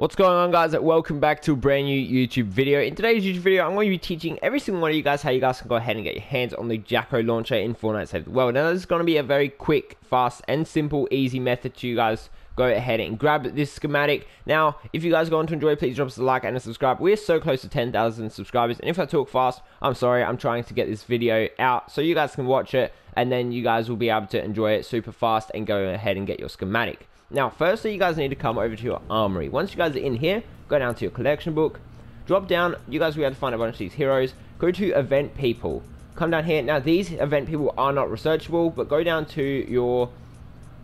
What's going on guys? Welcome back to a brand new YouTube video. In today's YouTube video, I'm going to be teaching every single one of you guys how you guys can go ahead and get your hands on the Jacko launcher in Fortnite Save the World. Now this is going to be a very quick, fast, and simple, easy method to you guys go ahead and grab this schematic. Now, if you guys are going to enjoy, please drop us a like and a subscribe. We're so close to 10,000 subscribers, and if I talk fast, I'm sorry, I'm trying to get this video out so you guys can watch it, and then you guys will be able to enjoy it super fast and go ahead and get your schematic. Now, firstly, you guys need to come over to your armory. Once you guys are in here, go down to your collection book, drop down, you guys will be able to find a bunch of these heroes, go to event people, come down here. Now, these event people are not researchable, but go down to your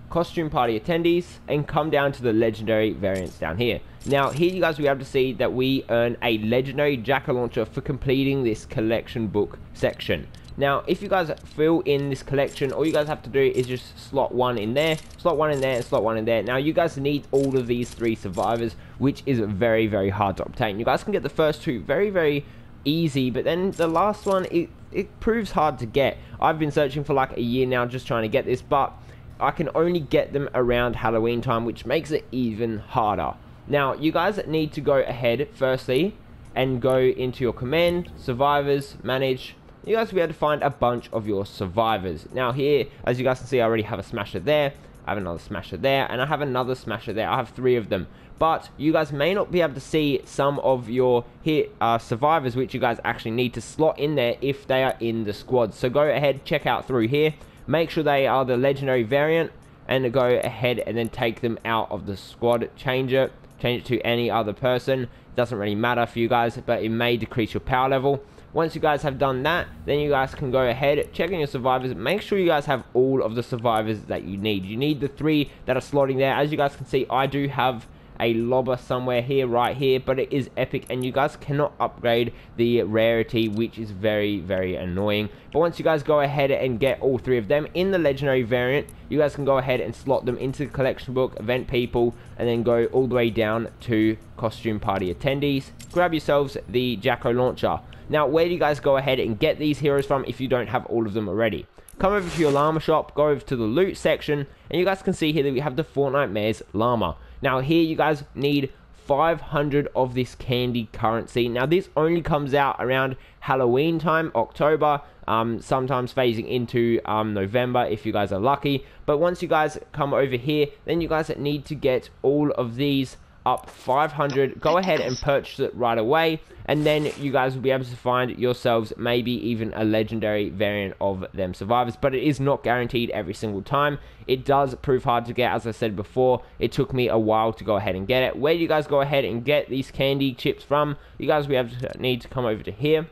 costume party attendees and come down to the legendary variants down here. Now, here you guys will be able to see that we earn a legendary Jacko launcher for completing this collection book section. Now, if you guys fill in this collection, all you guys have to do is just slot one in there, slot one in there, and slot one in there. Now, you guys need all of these three survivors, which is very, very hard to obtain. You guys can get the first two very, very easy, but then the last one, it, it proves hard to get. I've been searching for like a year now just trying to get this, but I can only get them around Halloween time, which makes it even harder. Now, you guys need to go ahead, firstly, and go into your command, survivors, manage, you guys will be able to find a bunch of your survivors. Now here, as you guys can see, I already have a smasher there, I have another smasher there, and I have another smasher there. I have three of them. But you guys may not be able to see some of your hit uh, survivors, which you guys actually need to slot in there if they are in the squad. So go ahead, check out through here. Make sure they are the legendary variant, and go ahead and then take them out of the squad. Change it, change it to any other person. Doesn't really matter for you guys, but it may decrease your power level. Once you guys have done that, then you guys can go ahead, check in your survivors, make sure you guys have all of the survivors that you need. You need the three that are slotting there. As you guys can see, I do have a lobber somewhere here, right here, but it is epic, and you guys cannot upgrade the rarity, which is very, very annoying. But once you guys go ahead and get all three of them in the legendary variant, you guys can go ahead and slot them into the collection book, event people, and then go all the way down to costume party attendees. Grab yourselves the Jacko launcher. Now, where do you guys go ahead and get these heroes from if you don't have all of them already? Come over to your llama shop, go over to the loot section, and you guys can see here that we have the Fortnitemares llama. Now, here you guys need 500 of this candy currency. Now, this only comes out around Halloween time, October, um, sometimes phasing into um, November if you guys are lucky. But once you guys come over here, then you guys need to get all of these up 500 go ahead and purchase it right away and then you guys will be able to find yourselves maybe even a legendary variant of them survivors. But it is not guaranteed every single time. It does prove hard to get as i said before. It took me a while to go ahead and get it. Where do you guys go ahead and get these candy chips from? You guys will able to need to come over to here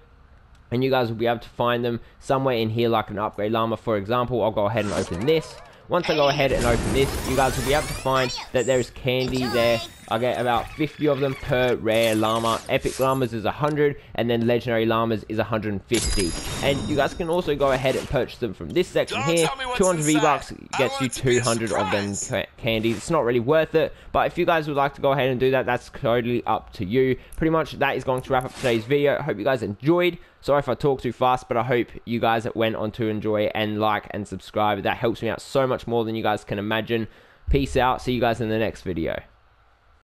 and you guys will be able to find them somewhere in here like an upgrade llama for example. I'll go ahead and open this. Once I go ahead and open this, you guys will be able to find that there is candy there I get about 50 of them per rare llama. Epic llamas is 100, and then legendary llamas is 150. And you guys can also go ahead and purchase them from this section Don't here. 200 V-Bucks gets you 200 of them ca candies. It's not really worth it, but if you guys would like to go ahead and do that, that's totally up to you. Pretty much that is going to wrap up today's video. I hope you guys enjoyed. Sorry if I talk too fast, but I hope you guys went on to enjoy and like and subscribe. That helps me out so much more than you guys can imagine. Peace out. See you guys in the next video.